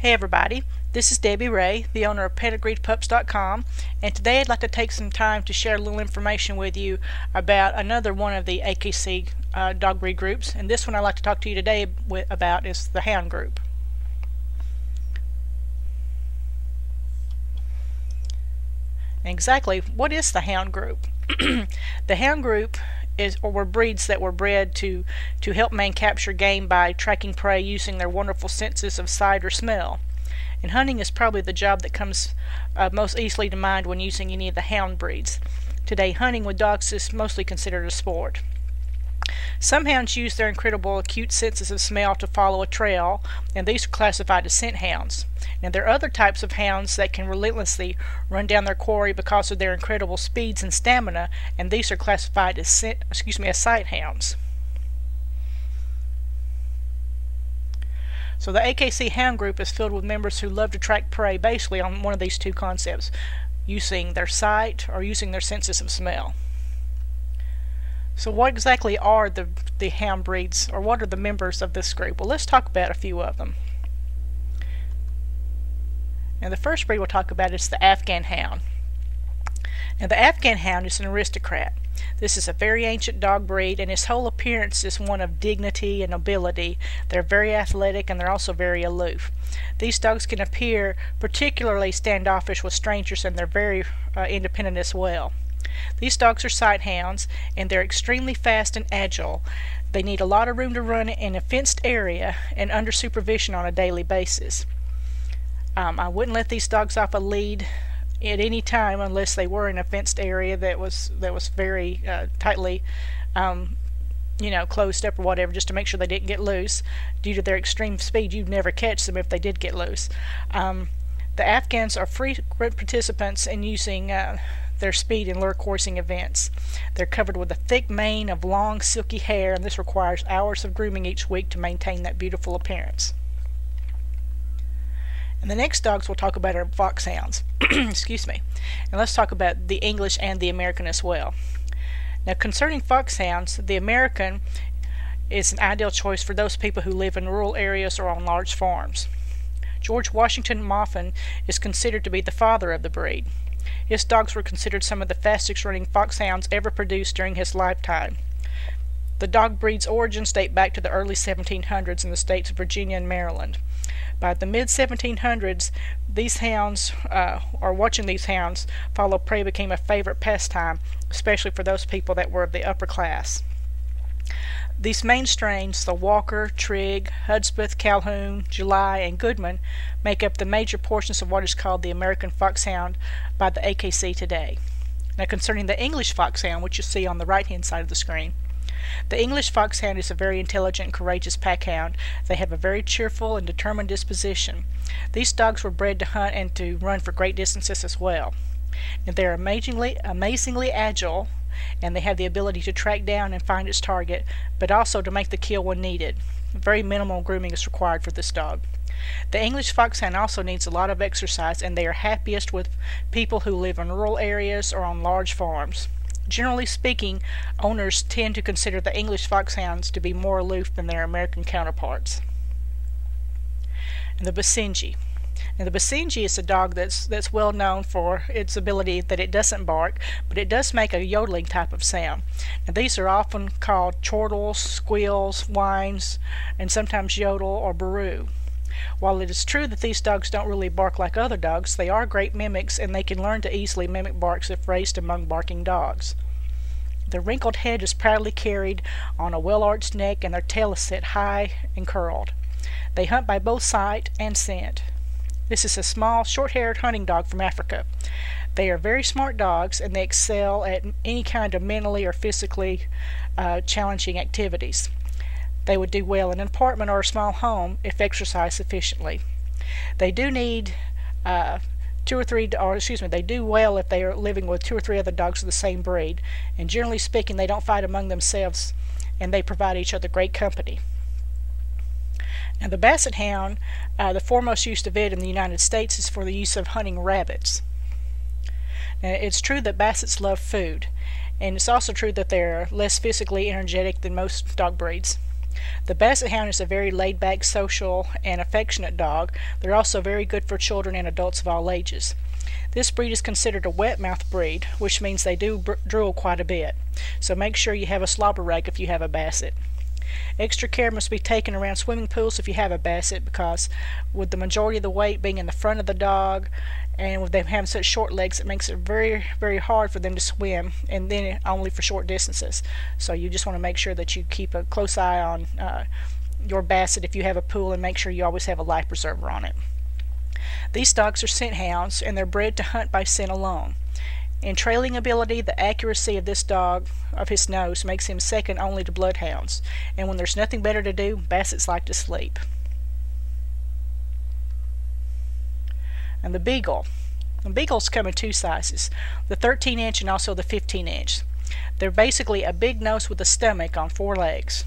Hey everybody, this is Debbie Ray, the owner of PedigreedPups.com, and today I'd like to take some time to share a little information with you about another one of the AKC uh, dog breed groups, and this one I'd like to talk to you today about is the Hound Group. Exactly, what is the Hound Group? the Hound Group is or were breeds that were bred to to help man capture game by tracking prey using their wonderful senses of sight or smell. And hunting is probably the job that comes uh, most easily to mind when using any of the hound breeds. Today, hunting with dogs is mostly considered a sport. Some hounds use their incredible acute senses of smell to follow a trail, and these are classified as scent hounds. Now, there are other types of hounds that can relentlessly run down their quarry because of their incredible speeds and stamina, and these are classified as scent, excuse me, as sight hounds. So the AKC Hound Group is filled with members who love to track prey basically on one of these two concepts, using their sight or using their senses of smell. So what exactly are the, the hound breeds, or what are the members of this group? Well, let's talk about a few of them. Now the first breed we'll talk about is the Afghan Hound. Now the Afghan Hound is an aristocrat. This is a very ancient dog breed and his whole appearance is one of dignity and nobility. They're very athletic and they're also very aloof. These dogs can appear particularly standoffish with strangers and they're very uh, independent as well. These dogs are sight hounds and they're extremely fast and agile. They need a lot of room to run in a fenced area and under supervision on a daily basis. Um, I wouldn't let these dogs off a lead at any time unless they were in a fenced area that was that was very uh, tightly um, you know closed up or whatever just to make sure they didn't get loose due to their extreme speed you'd never catch them if they did get loose um, the Afghans are frequent participants in using uh, their speed in lure coursing events. They're covered with a thick mane of long, silky hair, and this requires hours of grooming each week to maintain that beautiful appearance. And the next dogs we'll talk about are foxhounds. Excuse me. And let's talk about the English and the American as well. Now, concerning foxhounds, the American is an ideal choice for those people who live in rural areas or on large farms. George Washington Maupin is considered to be the father of the breed. His dogs were considered some of the fastest running foxhounds ever produced during his lifetime. The dog breed's origins date back to the early 1700s in the states of Virginia and Maryland. By the mid 1700s, these hounds, uh, or watching these hounds follow prey, became a favorite pastime, especially for those people that were of the upper class. These main strains, the Walker, Trigg, Hudspeth, Calhoun, July, and Goodman, make up the major portions of what is called the American Foxhound by the AKC today. Now concerning the English Foxhound, which you see on the right-hand side of the screen, the English Foxhound is a very intelligent and courageous packhound. They have a very cheerful and determined disposition. These dogs were bred to hunt and to run for great distances as well. And they're amazingly, amazingly agile and they have the ability to track down and find its target, but also to make the kill when needed. Very minimal grooming is required for this dog. The English Foxhound also needs a lot of exercise and they are happiest with people who live in rural areas or on large farms. Generally speaking, owners tend to consider the English Foxhounds to be more aloof than their American counterparts. The Basenji. Now the Basenji is a dog that's that's well known for its ability that it doesn't bark, but it does make a yodeling type of sound. Now these are often called chortles, squeals, whines, and sometimes yodel or baroo. While it is true that these dogs don't really bark like other dogs, they are great mimics and they can learn to easily mimic barks if raised among barking dogs. Their wrinkled head is proudly carried on a well-arched neck and their tail is set high and curled. They hunt by both sight and scent. This is a small, short-haired hunting dog from Africa. They are very smart dogs and they excel at any kind of mentally or physically uh, challenging activities. They would do well in an apartment or a small home if exercised sufficiently. They do need uh, two or three, or excuse me, they do well if they are living with two or three other dogs of the same breed. And generally speaking, they don't fight among themselves and they provide each other great company. Now the Basset Hound, uh, the foremost use of it in the United States is for the use of hunting rabbits. Now it's true that Bassets love food, and it's also true that they're less physically energetic than most dog breeds. The Basset Hound is a very laid back, social, and affectionate dog. They're also very good for children and adults of all ages. This breed is considered a wet mouth breed, which means they do drool quite a bit. So make sure you have a slobber rag if you have a Basset. Extra care must be taken around swimming pools if you have a Basset because with the majority of the weight being in the front of the dog and with them having such short legs it makes it very very hard for them to swim and then only for short distances. So you just want to make sure that you keep a close eye on uh, your Basset if you have a pool and make sure you always have a life preserver on it. These dogs are scent hounds and they're bred to hunt by scent alone. In trailing ability, the accuracy of this dog, of his nose, makes him second only to bloodhounds, and when there's nothing better to do, Bassets like to sleep. And the Beagle. Beagles come in two sizes, the 13 inch and also the 15 inch. They're basically a big nose with a stomach on four legs.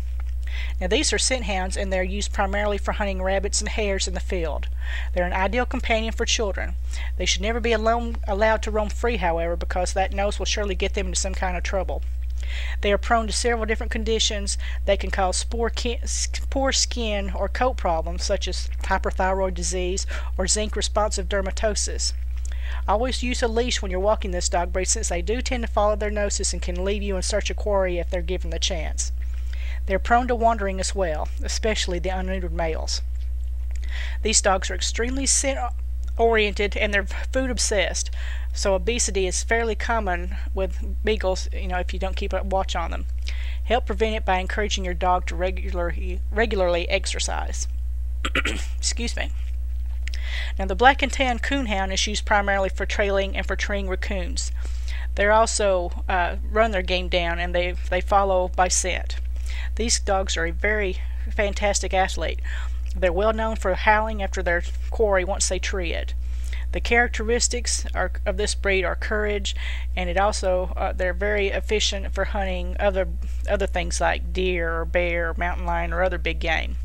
Now these are scent hounds and they're used primarily for hunting rabbits and hares in the field. They're an ideal companion for children. They should never be alone, allowed to roam free, however, because that nose will surely get them into some kind of trouble. They are prone to several different conditions that can cause poor skin or coat problems such as hyperthyroid disease or zinc responsive dermatosis. Always use a leash when you're walking this dog breed since they do tend to follow their noses and can leave you in search of quarry if they're given the chance. They're prone to wandering as well, especially the unneutered males. These dogs are extremely scent oriented and they're food obsessed, so obesity is fairly common with beagles, you know, if you don't keep a watch on them. Help prevent it by encouraging your dog to regularly regularly exercise. Excuse me. Now the black and tan coonhound is used primarily for trailing and for treeing raccoons. They also uh, run their game down and they they follow by scent. These dogs are a very fantastic athlete. They're well known for howling after their quarry once they tree it. The characteristics are, of this breed are courage, and it also uh, they're very efficient for hunting other other things like deer or bear, or mountain lion, or other big game.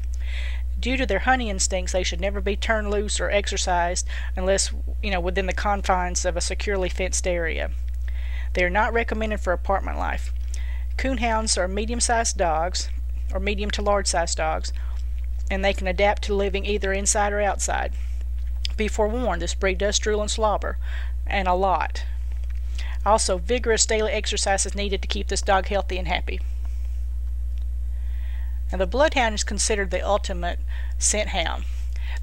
Due to their hunting instincts, they should never be turned loose or exercised unless you know within the confines of a securely fenced area. They are not recommended for apartment life. Coonhounds are medium-sized dogs, or medium to large-sized dogs, and they can adapt to living either inside or outside. Be forewarned, this breed does drool and slobber, and a lot. Also, vigorous daily exercise is needed to keep this dog healthy and happy. Now, the Bloodhound is considered the ultimate scent hound.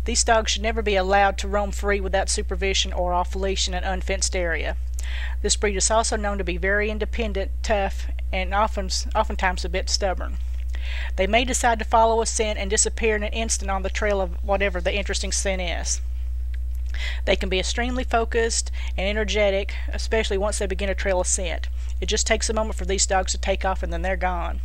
These dogs should never be allowed to roam free without supervision or off leash in an unfenced area. This breed is also known to be very independent, tough, and often, oftentimes a bit stubborn. They may decide to follow a scent and disappear in an instant on the trail of whatever the interesting scent is. They can be extremely focused and energetic, especially once they begin to trail a scent. It just takes a moment for these dogs to take off and then they're gone.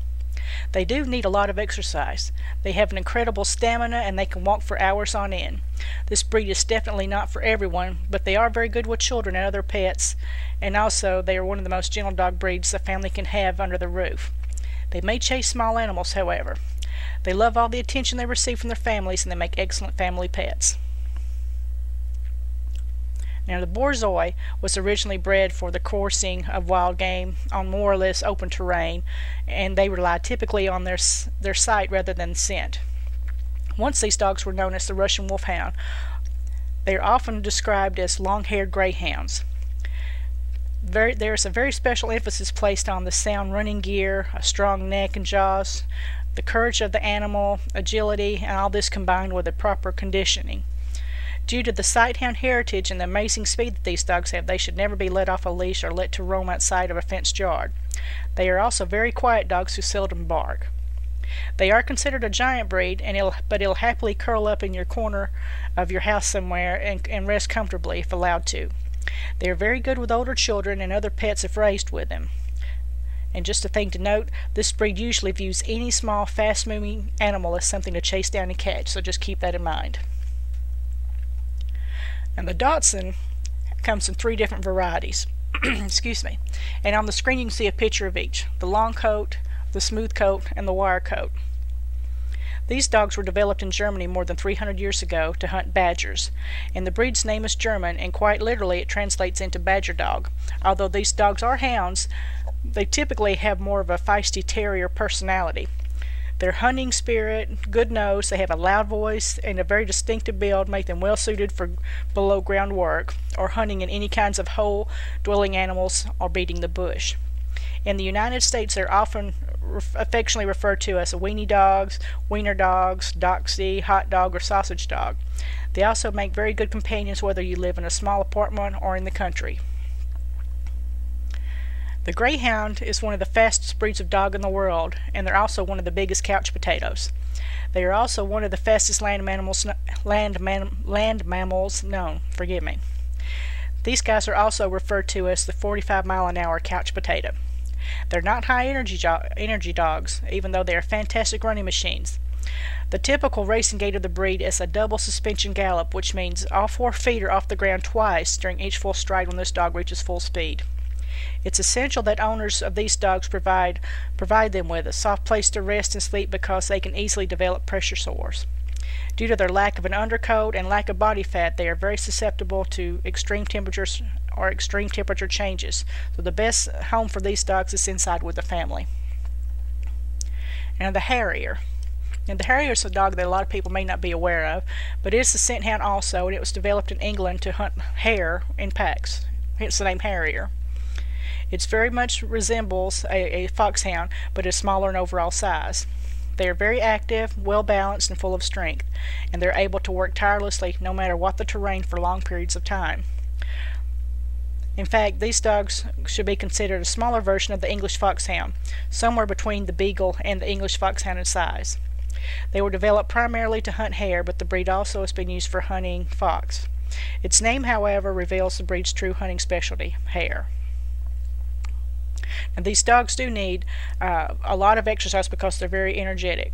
They do need a lot of exercise. They have an incredible stamina and they can walk for hours on end. This breed is definitely not for everyone, but they are very good with children and other pets, and also they are one of the most gentle dog breeds a family can have under the roof. They may chase small animals, however. They love all the attention they receive from their families and they make excellent family pets. Now, the Borzoi was originally bred for the coursing of wild game on more or less open terrain, and they relied typically on their, their sight rather than scent. Once these dogs were known as the Russian Wolfhound. They are often described as long-haired greyhounds. Very, there's a very special emphasis placed on the sound running gear, a strong neck and jaws, the courage of the animal, agility, and all this combined with a proper conditioning. Due to the sighthound heritage and the amazing speed that these dogs have, they should never be let off a leash or let to roam outside of a fenced yard. They are also very quiet dogs who seldom bark. They are considered a giant breed, and it'll, but it'll happily curl up in your corner of your house somewhere and, and rest comfortably if allowed to. They are very good with older children and other pets if raised with them. And just a thing to note, this breed usually views any small, fast-moving animal as something to chase down and catch, so just keep that in mind. And the Dachshund comes in three different varieties. Excuse me. And on the screen you can see a picture of each. The long coat, the smooth coat, and the wire coat. These dogs were developed in Germany more than 300 years ago to hunt badgers, and the breed's name is German, and quite literally it translates into badger dog. Although these dogs are hounds, they typically have more of a feisty terrier personality. Their hunting spirit, good nose, they have a loud voice, and a very distinctive build make them well suited for below ground work or hunting in any kinds of hole dwelling animals or beating the bush. In the United States, they're often affectionately referred to as weenie dogs, wiener dogs, doxy, hot dog, or sausage dog. They also make very good companions whether you live in a small apartment or in the country. The Greyhound is one of the fastest breeds of dog in the world, and they're also one of the biggest couch potatoes. They are also one of the fastest land mammals, land, man, land mammals known. Forgive me. These guys are also referred to as the 45 mile an hour couch potato. They're not high energy, energy dogs, even though they are fantastic running machines. The typical racing gait of the breed is a double suspension gallop, which means all four feet are off the ground twice during each full stride when this dog reaches full speed. It's essential that owners of these dogs provide provide them with a soft place to rest and sleep because they can easily develop pressure sores. Due to their lack of an undercoat and lack of body fat, they are very susceptible to extreme temperatures or extreme temperature changes. So the best home for these dogs is inside with the family. And the Harrier. And the Harrier is a dog that a lot of people may not be aware of, but it is a scent hound also, and it was developed in England to hunt hare in packs. Hence the name Harrier. It very much resembles a, a foxhound, but is smaller in overall size. They are very active, well balanced, and full of strength, and they're able to work tirelessly no matter what the terrain for long periods of time. In fact, these dogs should be considered a smaller version of the English foxhound, somewhere between the beagle and the English foxhound in size. They were developed primarily to hunt hare, but the breed also has been used for hunting fox. Its name, however, reveals the breed's true hunting specialty, hare. Now, these dogs do need uh, a lot of exercise because they're very energetic.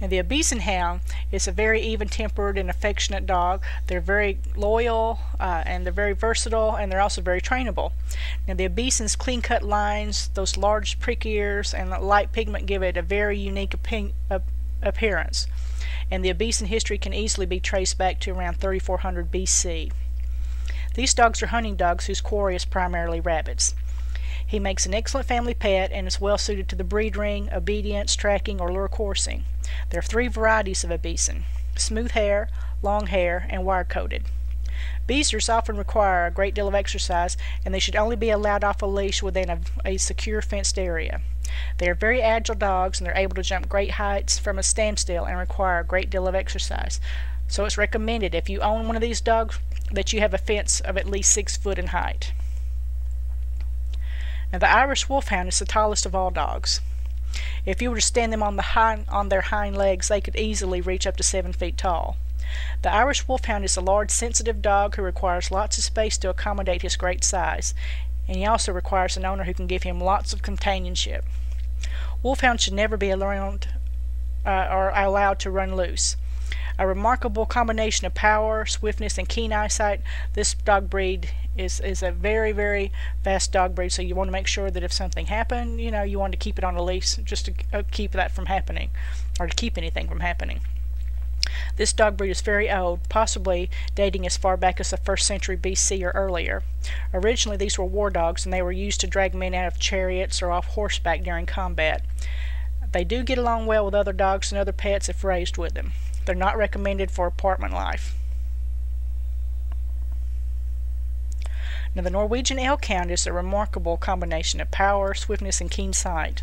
And the Ibizan Hound is a very even-tempered and affectionate dog. They're very loyal uh, and they're very versatile and they're also very trainable. Now the Ibizan's clean-cut lines, those large prick ears, and the light pigment give it a very unique appearance. And the Ibizan history can easily be traced back to around 3400 BC. These dogs are hunting dogs whose quarry is primarily rabbits. He makes an excellent family pet and is well suited to the breed ring, obedience, tracking, or lure coursing. There are three varieties of Ibizan smooth hair, long hair, and wire coated. Beasters often require a great deal of exercise, and they should only be allowed off a leash within a, a, secure fenced area. They are very agile dogs, and they're able to jump great heights from a standstill and require a great deal of exercise. So it's recommended if you own one of these dogs that you have a fence of at least six foot in height. Now the Irish Wolfhound is the tallest of all dogs. If you were to stand them on, the hind, on their hind legs, they could easily reach up to seven feet tall. The Irish Wolfhound is a large, sensitive dog who requires lots of space to accommodate his great size, and he also requires an owner who can give him lots of companionship. Wolfhounds should never be allowed, uh, or allowed to run loose. A remarkable combination of power, swiftness, and keen eyesight, this dog breed is, is a very, very fast dog breed. So you want to make sure that if something happened, you know, you want to keep it on a leash just to uh, keep that from happening or to keep anything from happening. This dog breed is very old, possibly dating as far back as the first century BC or earlier. Originally, these were war dogs and they were used to drag men out of chariots or off horseback during combat. They do get along well with other dogs and other pets if raised with them. They're not recommended for apartment life. Now, the Norwegian Elkhound is a remarkable combination of power, swiftness, and keen sight.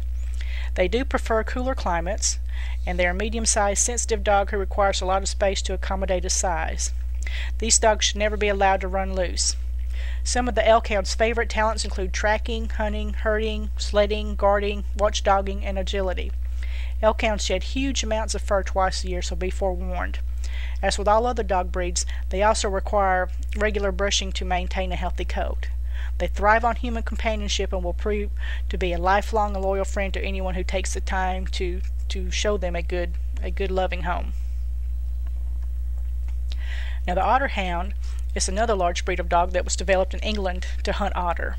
They do prefer cooler climates, and they are a medium-sized, sensitive dog who requires a lot of space to accommodate his size. These dogs should never be allowed to run loose. Some of the Elkhound's favorite talents include tracking, hunting, herding, sledding, guarding, watchdogging, and agility. Elkhounds shed huge amounts of fur twice a year, so be forewarned. As with all other dog breeds, they also require regular brushing to maintain a healthy coat. They thrive on human companionship and will prove to be a lifelong and loyal friend to anyone who takes the time to, to show them a good, a good loving home. Now the Otter Hound is another large breed of dog that was developed in England to hunt otter.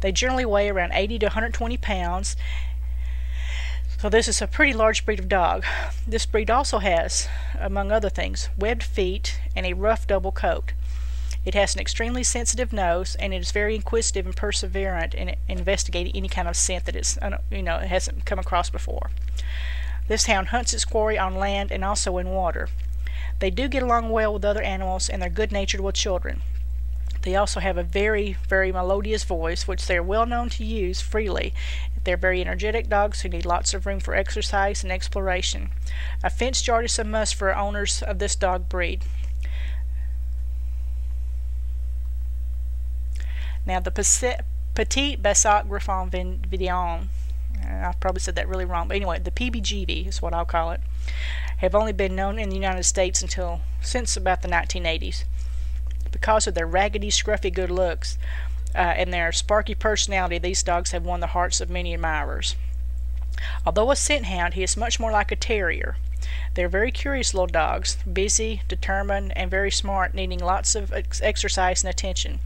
They generally weigh around 80 to 120 pounds so this is a pretty large breed of dog. This breed also has, among other things, webbed feet and a rough double coat. It has an extremely sensitive nose, and it is very inquisitive and perseverant in investigating any kind of scent that it's you know it hasn't come across before. This hound hunts its quarry on land and also in water. They do get along well with other animals, and they're good natured with children. They also have a very, very melodious voice, which they are well known to use freely. They're very energetic dogs who need lots of room for exercise and exploration. A fenced yard is a must for owners of this dog breed. Now, the Petit Basset Griffon Vidian, uh, I probably said that really wrong, but anyway, the PBGV is what I'll call it, have only been known in the United States until since about the 1980s because of their raggedy, scruffy good looks uh, and their sparky personality, these dogs have won the hearts of many admirers. Although a scent hound, he is much more like a terrier. They're very curious little dogs, busy, determined, and very smart, needing lots of ex exercise and attention.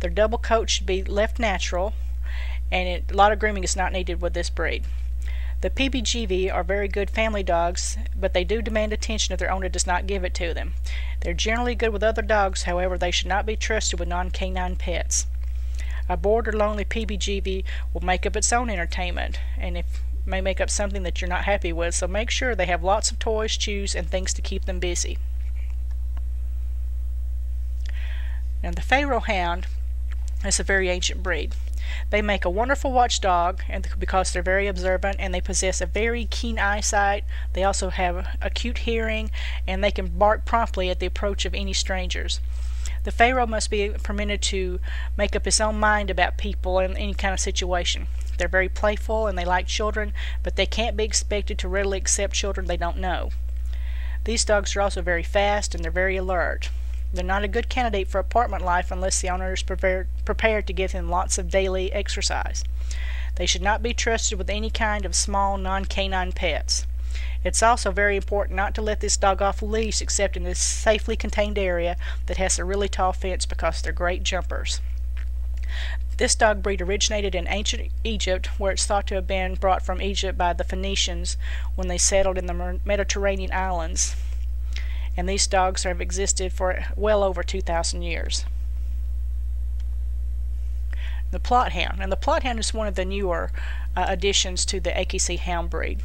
Their double coat should be left natural, and it, a lot of grooming is not needed with this breed. The PBGV are very good family dogs, but they do demand attention if their owner does not give it to them. They're generally good with other dogs, however, they should not be trusted with non canine pets. A bored or lonely PBGV will make up its own entertainment, and if may make up something that you're not happy with, so make sure they have lots of toys, chews, and things to keep them busy. Now the Pharaoh Hound is a very ancient breed. They make a wonderful watchdog and because they're very observant and they possess a very keen eyesight. They also have acute hearing and they can bark promptly at the approach of any strangers. The Pharaoh must be permitted to make up his own mind about people in any kind of situation. They're very playful and they like children, but they can't be expected to readily accept children they don't know. These dogs are also very fast and they're very alert. They're not a good candidate for apartment life unless the owner is prepared, prepared to give him lots of daily exercise. They should not be trusted with any kind of small non canine pets. It's also very important not to let this dog off leash except in a safely contained area that has a really tall fence because they're great jumpers. This dog breed originated in ancient Egypt, where it's thought to have been brought from Egypt by the Phoenicians when they settled in the Mediterranean islands and these dogs have existed for well over 2,000 years. The Plott Hound, and the Plott Hound is one of the newer uh, additions to the AKC Hound breed.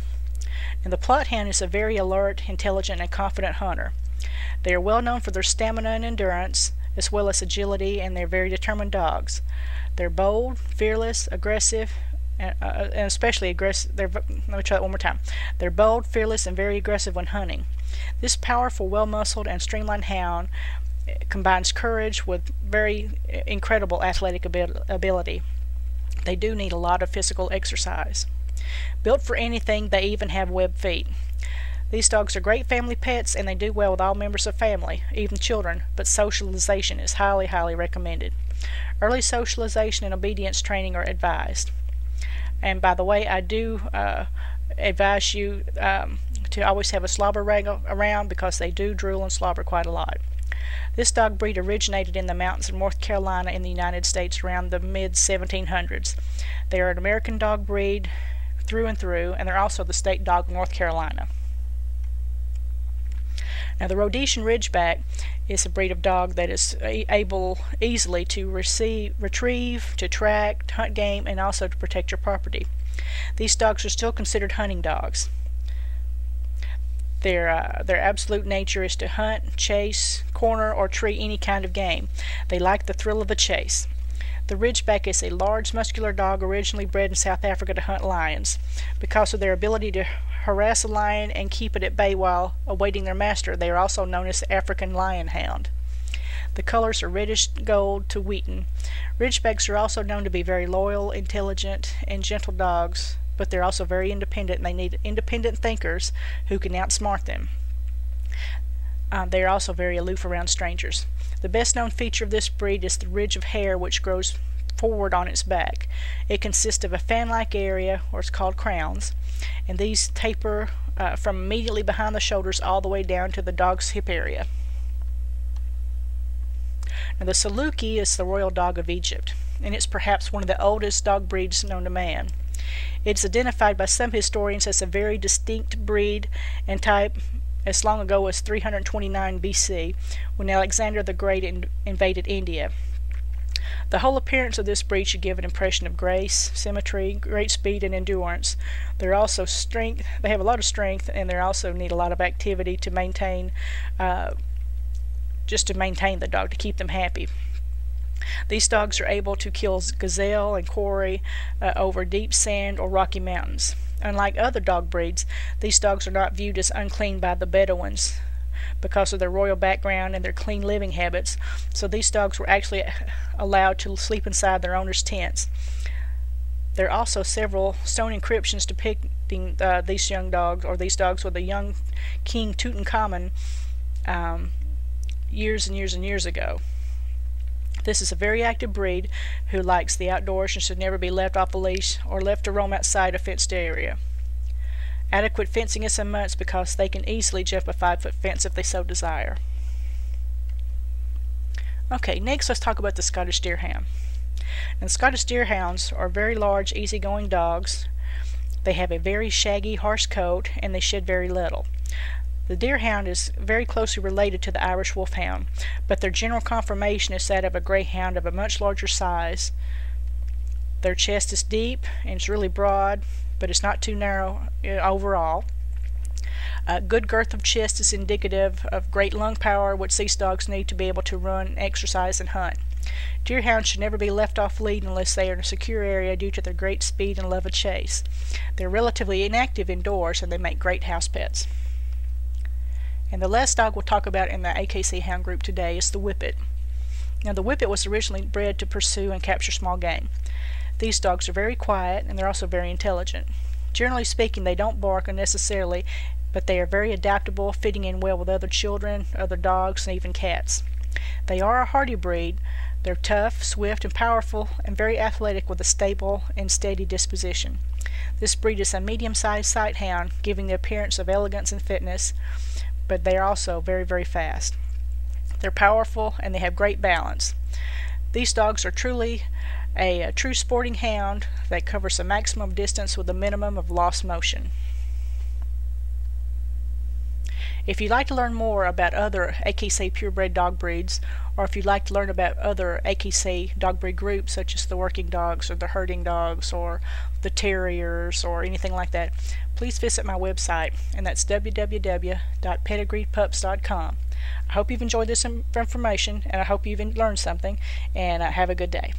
And the Plott Hound is a very alert, intelligent, and confident hunter. They are well known for their stamina and endurance, as well as agility, and they're very determined dogs. They're bold, fearless, aggressive, and, uh, and especially aggressive. Let me try that one more time. They're bold, fearless, and very aggressive when hunting. This powerful, well-muscled, and streamlined hound combines courage with very incredible athletic ability. They do need a lot of physical exercise. Built for anything, they even have webbed feet. These dogs are great family pets and they do well with all members of family, even children, but socialization is highly, highly recommended. Early socialization and obedience training are advised. And by the way, I do uh, advise you um, to always have a slobber rag around because they do drool and slobber quite a lot. This dog breed originated in the mountains of North Carolina in the United States around the mid 1700s. They are an American dog breed through and through, and they're also the state dog of North Carolina. Now, the Rhodesian Ridgeback is a breed of dog that is able easily to receive, retrieve, to track, hunt game, and also to protect your property. These dogs are still considered hunting dogs. Their, uh, their absolute nature is to hunt, chase, corner, or tree any kind of game. They like the thrill of the chase. The Ridgeback is a large, muscular dog originally bred in South Africa to hunt lions. Because of their ability to harass a lion and keep it at bay while awaiting their master, they are also known as the African Lion Hound. The colors are reddish gold to wheaten. Ridgebacks are also known to be very loyal, intelligent, and gentle dogs but they're also very independent and they need independent thinkers who can outsmart them. Uh, they are also very aloof around strangers. The best known feature of this breed is the ridge of hair which grows forward on its back. It consists of a fan-like area, or it's called crowns, and these taper uh, from immediately behind the shoulders all the way down to the dog's hip area. Now the Saluki is the royal dog of Egypt, and it's perhaps one of the oldest dog breeds known to man. It's identified by some historians as a very distinct breed and type as long ago as 329 BC, when Alexander the Great in invaded India. The whole appearance of this breed should give an impression of grace, symmetry, great speed, and endurance. They're also strength. They have a lot of strength, and they also need a lot of activity to maintain, uh, just to maintain the dog to keep them happy. These dogs are able to kill gazelle and quarry uh, over deep sand or rocky mountains. Unlike other dog breeds, these dogs are not viewed as unclean by the Bedouins because of their royal background and their clean living habits, so these dogs were actually allowed to sleep inside their owners' tents. There are also several stone inscriptions depicting uh, these young dogs, or these dogs with the young King Tutankhamun um, years and years and years ago. This is a very active breed who likes the outdoors and should never be left off a leash or left to roam outside a fenced area. Adequate fencing is a must because they can easily jump a five foot fence if they so desire. Okay, next let's talk about the Scottish Deerhound. And Scottish Deerhounds are very large, easygoing dogs. They have a very shaggy, harsh coat and they shed very little. The Deerhound is very closely related to the Irish Wolfhound, but their general conformation is that of a Greyhound of a much larger size. Their chest is deep and it's really broad, but it's not too narrow uh, overall. A good girth of chest is indicative of great lung power, which these dogs need to be able to run, exercise, and hunt. Deerhounds should never be left off lead unless they are in a secure area due to their great speed and love of chase. They're relatively inactive indoors and they make great house pets. And the last dog we'll talk about in the AKC hound group today is the Whippet. Now the Whippet was originally bred to pursue and capture small game. These dogs are very quiet and they're also very intelligent. Generally speaking, they don't bark unnecessarily, but they are very adaptable, fitting in well with other children, other dogs, and even cats. They are a hardy breed. They're tough, swift, and powerful, and very athletic with a stable and steady disposition. This breed is a medium-sized sight hound, giving the appearance of elegance and fitness, but they are also very, very fast. They're powerful and they have great balance. These dogs are truly a, a true sporting hound that covers the maximum distance with a minimum of lost motion. If you'd like to learn more about other AKC purebred dog breeds, or if you'd like to learn about other AKC dog breed groups such as the working dogs or the herding dogs or the terriers or anything like that, please visit my website, and that's www.pedigreedpups.com. I hope you've enjoyed this information, and I hope you've learned something, and uh, have a good day.